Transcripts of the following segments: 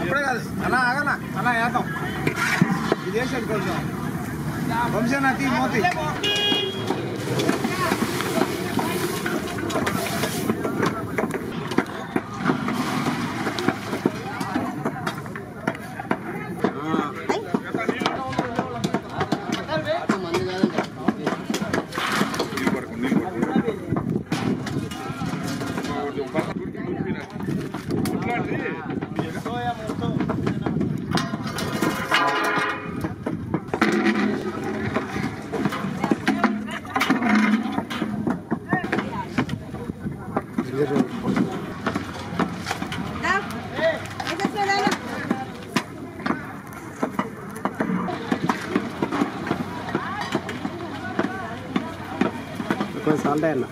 అప్పుడే కాదు అలా ఆగనా అలా వేద్దాం ఇది వేసేది కొంచెం వంశనాథి మోతి 在这里。分三代了。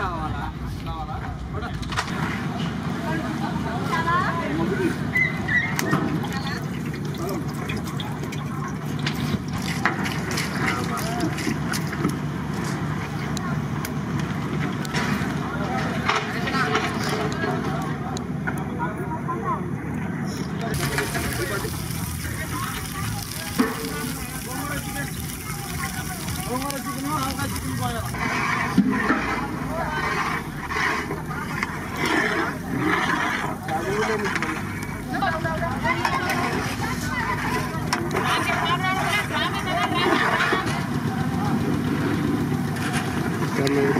到我了。Gracias.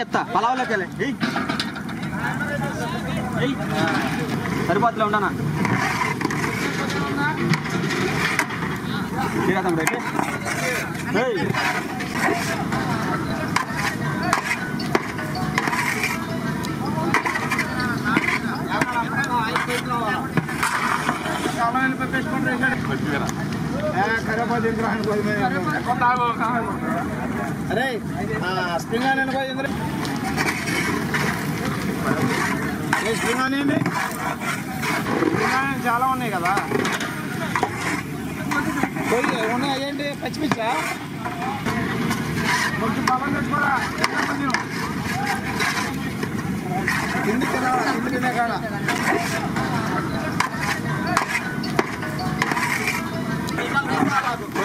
ఎత్తా. పలావులోకి వెళ్ళి. ఏయ్. సరిపోతులే ఉండనా? తీరాదాం రైట్ అరే స్ప్రింగ్ ఆనియన్ పోయి ఇంద్ర ఏ స్ప్రింగ్ ఆనియన్ స్ప్రింగ్ ఆనియన్ చాలా ఉన్నాయి కదా పోయి ఉన్నాయి ఏంటి పచ్చిమిర్చా కొంచెం పవన్ తెచ్చుకోరా కిందికి కిందికి కాడ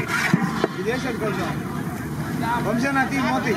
विदेश फ़ंक्शन आती मोती